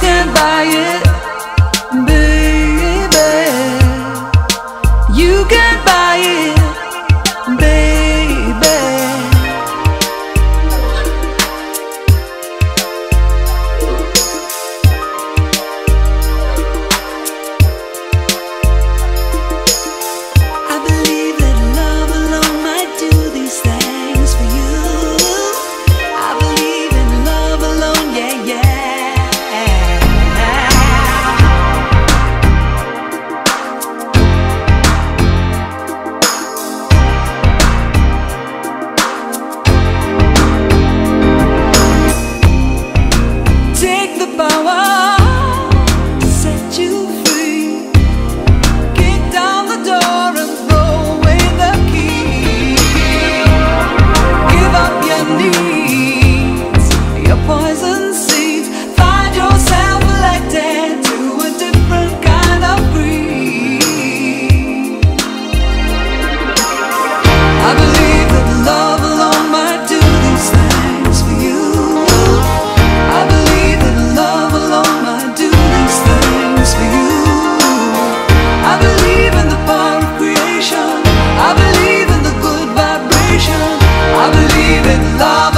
can't buy it I believe in love.